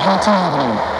Hilton Avenue.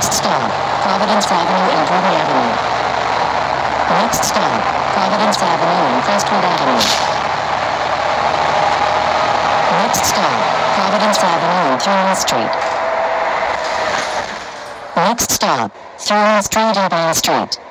Next stop, Providence Avenue and Drury Avenue. Next stop, Providence Avenue and Crestwood Avenue. Next stop, Providence Avenue and Thurman Street. Next stop, Thurman Street and Bell Street.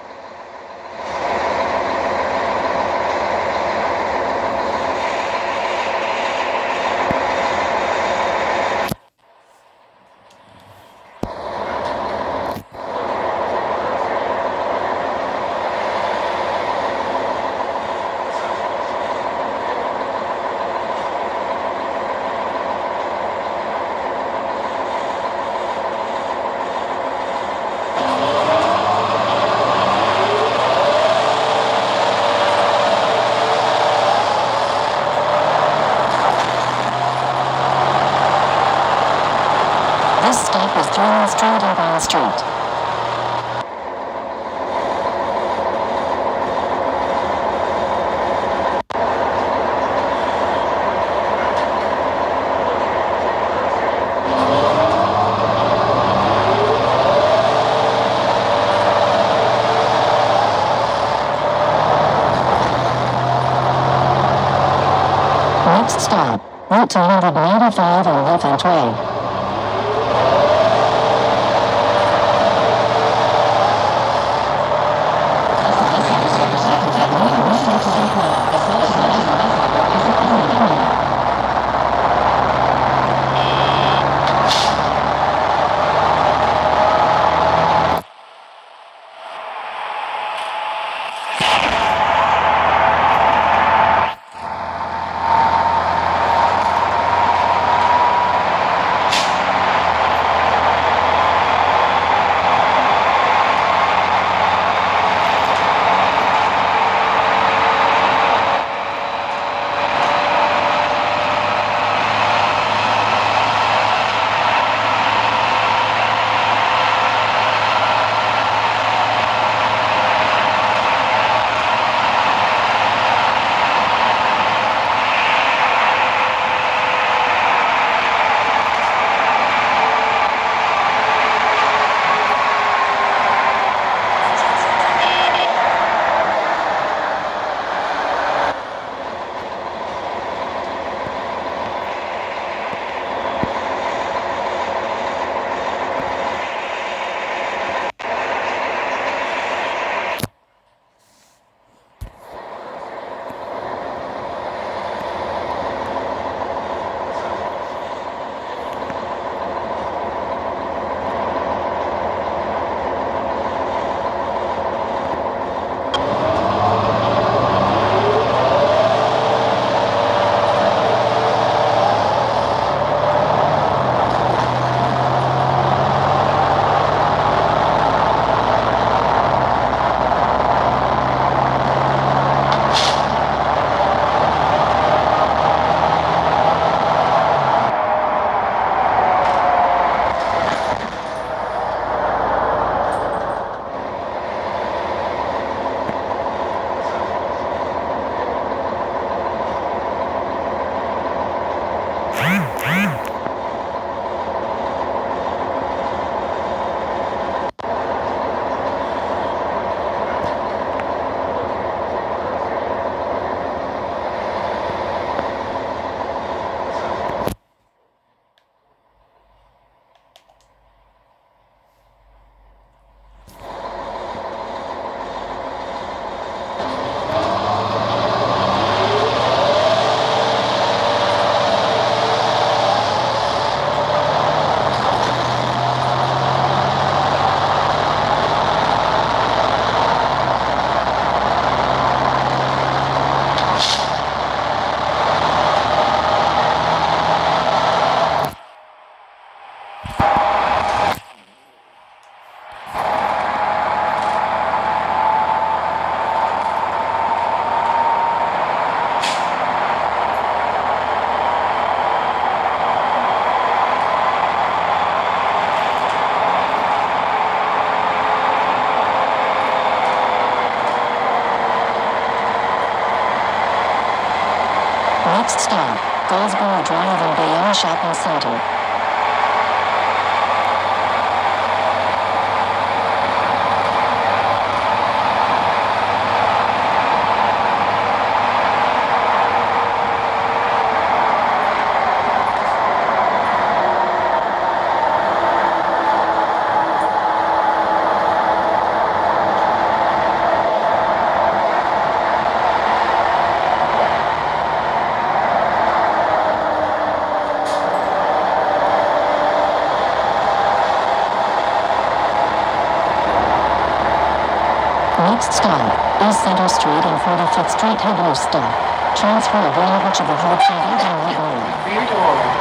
Two hundred ninety-five and left on train. yeah Next stop, Goldsboro Drive and Bayonne Shopping Center. Next stop, East Center Street and 45th Street stop. Transfer available to the and Whitney. Rear door.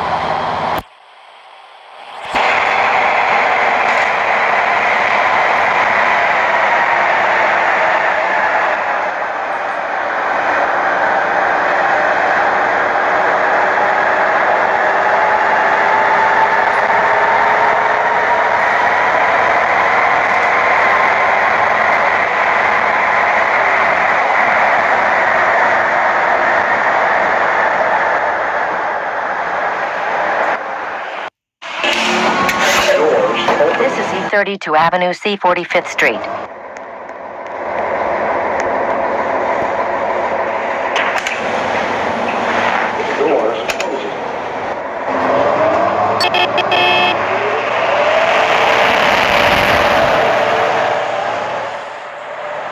This is E32 Avenue, C 45th Street.